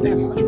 They much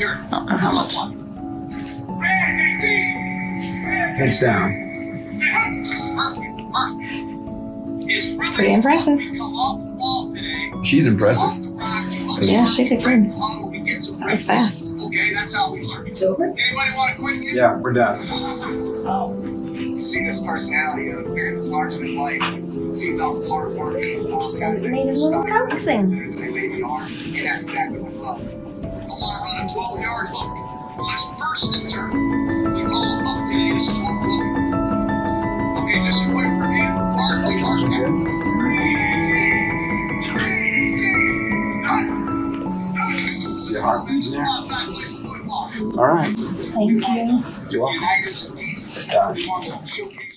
Don't know how much. Heads down. Pretty impressive. She's impressive. Yeah, she could win. That was fast. It's over? Yeah, we're done. See this personality of parents larger than life. Feeds off hard work. Just eliminated a little coaxing. They maybe are, and that's exactly what love. I want to run a 12 yard hook. Let's first enter. We call up today. Is what we're looking for. Okay, just a quick review. Markley, Sounds Markley. good. See a heartbeat in there? All right. Thank you. You're welcome. Done.